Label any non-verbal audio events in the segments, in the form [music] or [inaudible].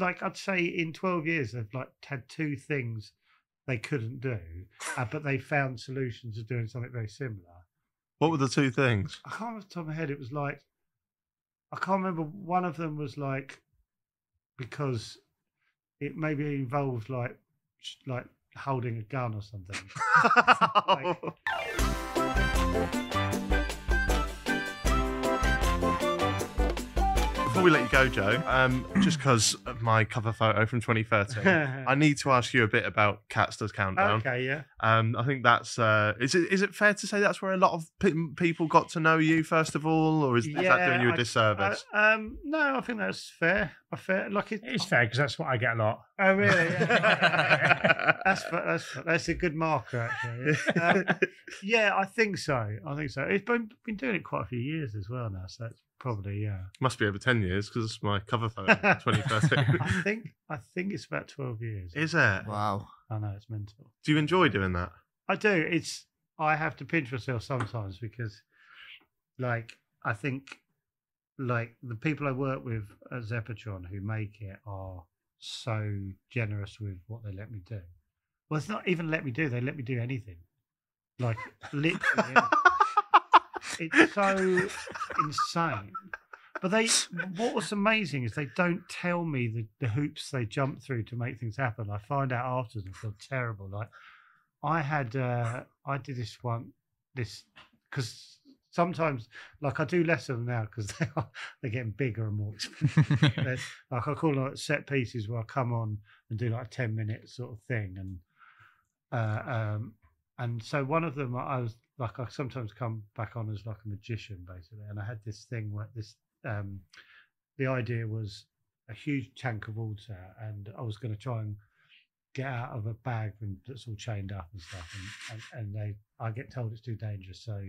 like I'd say in twelve years they've like had two things they couldn't do, uh, but they found solutions of doing something very similar. What were the two things? I can't remember the top of my head. It was like I can't remember. One of them was like because it maybe involved like like holding a gun or something. [laughs] [laughs] Before we let you go, Joe, um, just because my cover photo from 2013, [laughs] I need to ask you a bit about Cats Does Countdown. okay, yeah. Um, I think that's uh, is it is it fair to say that's where a lot of pe- people got to know you first of all, or is, is that doing you a I- disservice? Uh, um, no, I think that's fair. I fair. Like it, It's fair because that's what I get a lot. Oh, really? Yeah. [laughs] that's that's that's a good marker, actually. [laughs] Um, yeah, I think so. I think so. It's been been doing it quite a few years as well now, so it's probably yeah. Must be over 10 years because it's my cover photo, [laughs] 2013. I think I think it's about twelve years. is it? Wow. I know it's mental. Do you enjoy doing that? I do. It's I have to pinch myself sometimes because, like, I think, like the people I work with at Zeppotron who make it are so generous with what they let me do. Well, it's not even let me do; they let me do anything. Like literally, [laughs] anything. It's so insane. But they, what was amazing is they don't tell me the, the hoops they jump through to make things happen. I find out afterwards and feel terrible. Like I had, uh, I did this one, this because sometimes, like I do less of them now because [laughs] they are they're getting bigger and more expensive. [laughs] Like I call them like set pieces where I come on and do like a ten minute sort of thing, and uh, um, and so one of them I was like I sometimes come back on as like a magician basically, and I had this thing where this um, the idea was a huge tank of water, and I was going to try and get out of a bag and that's all chained up and stuff, and, and, and they I get told it's too dangerous, so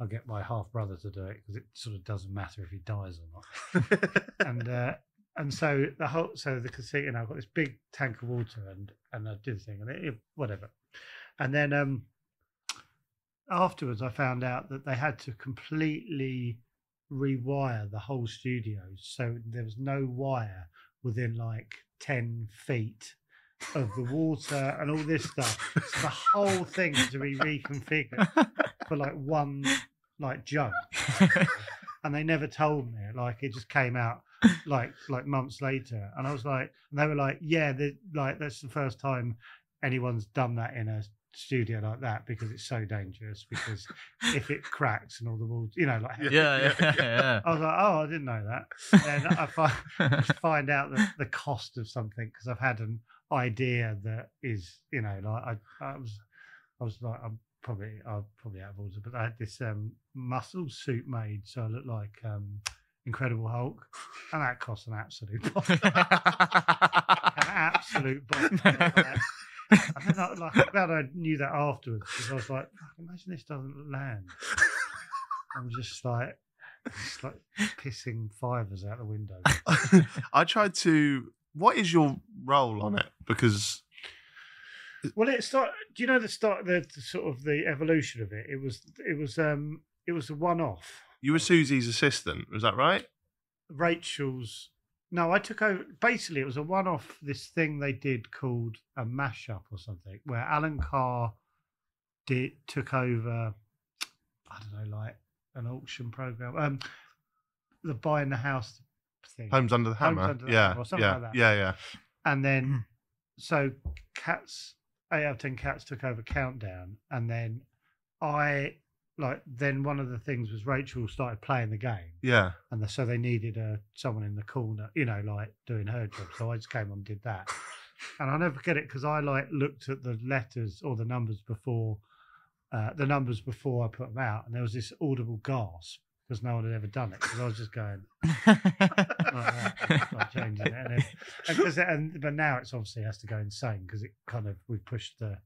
I get my half brother to do it because it sort of doesn't matter if he dies or not. [laughs] And uh, and so the whole so the casino and I've got this big tank of water and and I did the thing and it, it- whatever, and then um afterwards I found out that they had to completely rewire the whole studio so there was no wire within like ten feet of the water and all this stuff. So the whole thing had to be reconfigured for like one like joke and they never told me. Like it just came out like like months later, and I was like, and they were like, yeah, like that's the first time anyone's done that in a studio like that because it's so dangerous. Because if it cracks and all the walls, you know, like Yeah, [laughs] yeah, yeah. I was like, oh, I didn't know that. And I find, [laughs] find out the, the cost of something because I've had an idea that is, you know, like I, I was, I was like, I'm probably, I'm probably out of order, but I had this um, muscle suit made so I look like um, Incredible Hulk, and that cost an absolute, [laughs] bomb. an absolute bomb. I think I, like, I'm glad I knew that afterwards because I was like, imagine this doesn't land. [laughs] I'm just like, just like pissing fivers out the window. [laughs] I tried to. What is your role on it? Because Well, it start. Do you know the start? The, the sort of the evolution of it. It was. It was. Um. It was a one-off. you were Susie's assistant, was that right? Rachel's. No, I took over. Basically, it was a one-off. This thing they did called a mashup or something, where Alan Carr did took over. I don't know, like an auction program. Um, the buying the house thing. Homes under the hammer. Under the yeah, Hammer or something yeah, like that. yeah, yeah. and then so cats eight out of ten cats took over countdown and then i like then one of the things was rachel started playing the game. Yeah. and the, so they needed uh, someone in the corner you know like doing her job. So i just came on and did that. And i'll never forget it because i like looked at the letters or the numbers before uh, the numbers before i put them out and there was this audible gasp because no one had ever done it. Because i was just going [laughs] like that, like changing it. And, then, and, it- and but now it's obviously has to go insane because it kind of we pushed the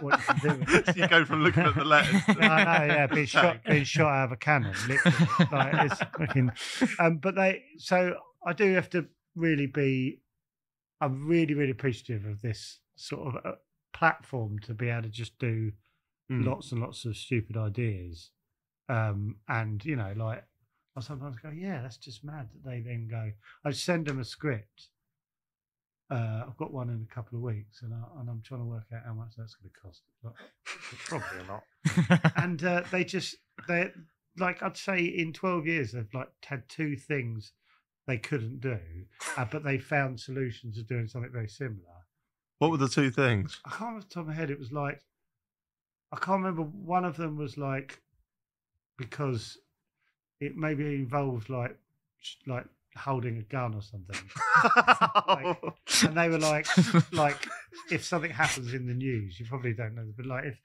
what you can do. [laughs] it. you go from looking at the letters. to- [laughs] No, no, yeah, [laughs] being shot, being shot out of a cannon, literally. like it's fucking. Um, but they, so I do have to really be. I'm really, really appreciative of this sort of uh, platform to be able to just do Mm. lots and lots of stupid ideas. Um, and you know, like I sometimes go, yeah, that's just mad that they then go. I send them a script Uh, I've got one in a couple of weeks, and, I, and I'm trying to work out how much that's going to cost. But probably a lot. [laughs] [laughs] And uh, they just they like I'd say in 12 years they've like had two things they couldn't do, uh, but they found solutions of doing something very similar. What were the two things? I can't remember the top of my head. It was like I can't remember. One of them was like because it maybe involved like like holding a gun or something, [laughs] [laughs] and they were like [laughs] like if something happens in the news, you probably don't know, but like if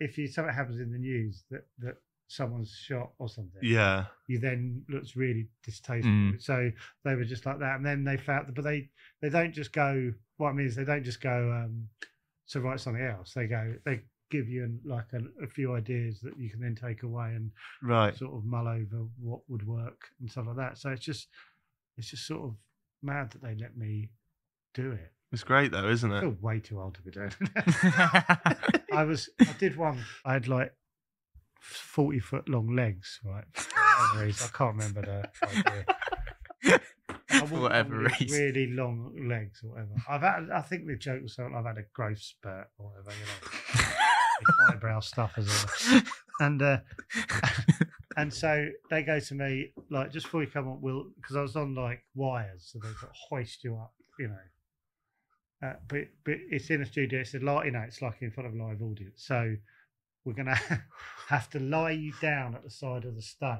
if you something happens in the news that that someone's shot or something, yeah. you then looks really distasteful. Mm. So they were just like that, and then they found, but they they don't just go. What I mean is they don't just go um, to write something else. They go they give you an, like a, a few ideas that you can then take away and Right. sort of mull over what would work and stuff like that. So it's just it's just sort of mad that they let me do it. It's great though, isn't I it? feel way too old to be doing it. [laughs] I was I did one. I had like forty foot long legs, right? [laughs] For whatever reason. I can't remember the idea. I For whatever reason. really long legs or whatever. I've had. I think the joke was something I've had a growth spurt or whatever. You know, [laughs] eyebrow stuff as well. And uh, and so they go to me like just before you come on, we'll because I was on like wires, so they've got hoist you up, you know. Uh, but but it's in a studio. It's a you know. It's like in front of a live audience. So we're gonna [laughs] have to lie you down at the side of the stage,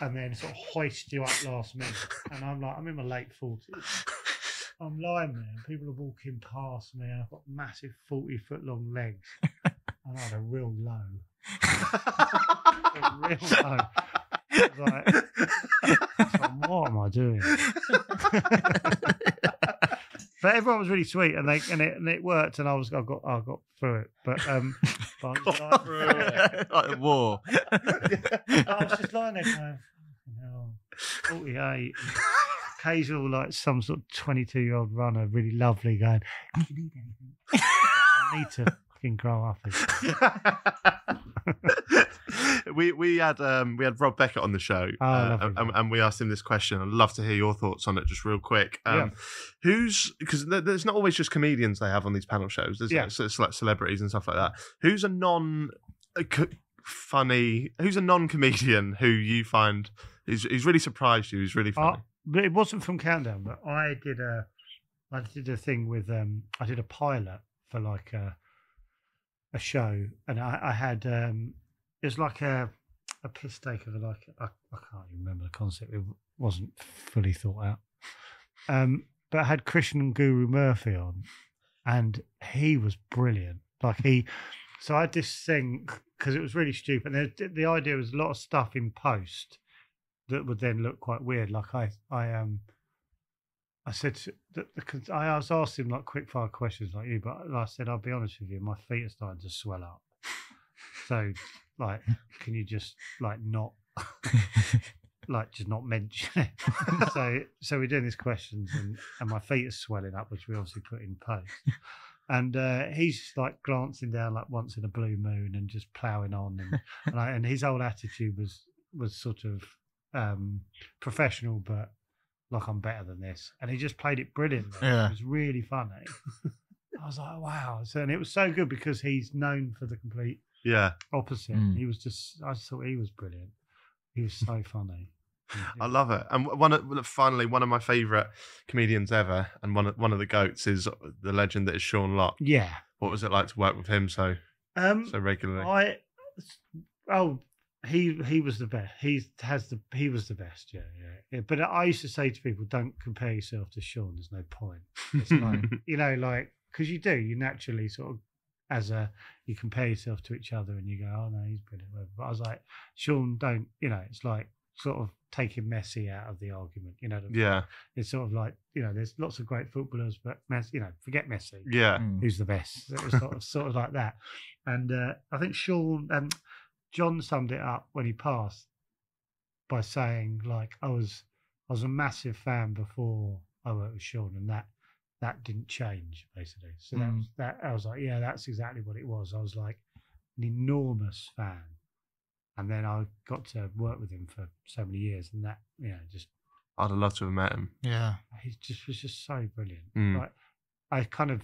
and then sort of hoist you up last minute. And I'm like, I'm in my late forties. I'm lying there, and people are walking past me, and I've got massive forty foot long legs, and I had a real low, [laughs] real low. I was like, it's like, what am I doing? but everyone was really sweet, and they and it and it worked, and I was I got I got through it. But um, but I, was Got through [laughs] like, like a war. I was just lying there going, "Fucking forty eight. Occasional like some sort of twenty two year old runner, really lovely, going, "Do you need anything? I need to fucking grow up." [laughs] we we had um we had Rob Beckett on the show, Oh, uh, and, and we asked him this question. I'd love to hear your thoughts on it, just real quick. Um, Who's because there's not always just comedians they have on these panel shows. There's Yeah. it's, like celebrities and stuff like that. Who's a non uh, funny? Who's a non comedian who you find is is really surprised you? Who's really funny? Uh, but it wasn't from Countdown, but I did a I did a thing with um I did a pilot for like a a show and I, I had um it was like a a piss take of like I, I can't even remember the concept. It wasn't fully thought out. Um but I had Krishnan Guru-Murthy on and he was brilliant. Like he so I had this thing because it was really stupid. And the, the idea was a lot of stuff in post that would then look quite weird. Like I, I um, I said that I was asked him like quick fire questions like you, but I said I'll be honest with you, my feet are starting to swell up. So, like, can you just like not, [laughs] like, just not mention it? [laughs] so, so we're doing these questions, and and my feet are swelling up, which we obviously put in post. And uh, he's just like glancing down like once in a blue moon and just ploughing on, and and, I, and his whole attitude was was sort of um, professional, but like I'm better than this. And he just played it brilliantly. Yeah. It was really funny. I was like, wow. So, and it was so good because he's known for the complete yeah, opposite. Mm. He was just, I just thought he was brilliant. He was so funny. I love it. And one of, finally, one of my favourite comedians ever, and one of, one of the goats is the legend that is Sean Lock. Yeah. What was it like to work with him so Um, so regularly? I, oh, he he was the best. He has the he was the best. Yeah, yeah. yeah. But I used to say to people, don't compare yourself to Sean. There's no point. It's like [laughs] you know, like because you do, you naturally sort of as a you compare yourself to each other and you go, oh no, he's brilliant. But I was like, Sean, don't you know? It's like sort of taking Messi out of the argument. You know, the- yeah, it's sort of like you know, there's lots of great footballers, but Messi, you know, forget Messi yeah, Mm. who's the best. It was sort of, [laughs] sort of like that. And uh, I think Sean, um, John summed it up when he passed by saying, like, I was, I was a massive fan before I worked with Sean, and that that didn't change basically. So that Mm. was that. I was like, yeah, that's exactly what it was. I was like an enormous fan, and then I got to work with him for so many years, and that you know just I'd have loved to have met him. Yeah. he just was just so brilliant. Mm. Like I kind of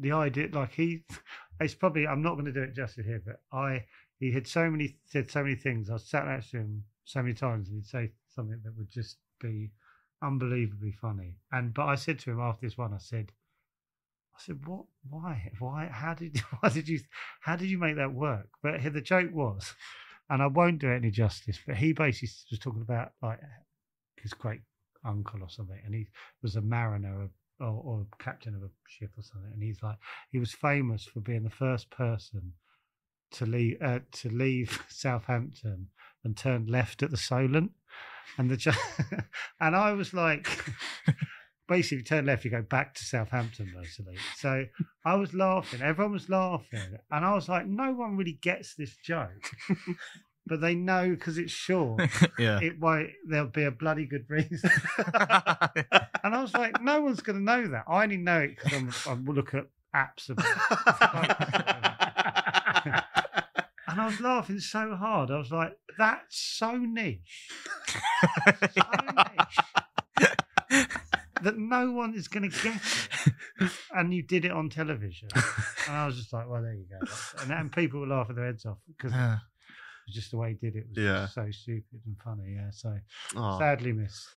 the idea, like he, [laughs] it's probably I'm not going to do it justice here, but I he had so many said so many things. I sat next to him so many times, and he'd say something that would just be unbelievably funny. And but I said to him after this one, I said, I said, what? Why? Why? How did? [laughs] Why did you? How did you make that work? But the joke was, and I won't do it any justice. But he basically was talking about like his great uncle or something, and he was a mariner or, or captain of a ship or something, and he's like he was famous for being the first person to leave uh, to leave [laughs] Southampton and turn left at the Solent, and the ju- [laughs] and I was like. [laughs] Basically, if you turn left, you go back to Southampton, basically. So I was laughing. Everyone was laughing. And I was like, no one really gets this joke. [laughs] but they know because it's short. yeah. It won't, there'll be a bloody good reason. And I was like, no one's going to know that. I only know it because I'm, I'm look at apps And I was laughing so hard. I was like, that's so niche. [laughs] So niche. that no one is going to get it. And you did it on television. And I was just like, well, there you go. And, and people were laughing their heads off because Yeah. just the way he did it was Yeah. just so stupid and funny. Yeah. So Oh, sadly missed.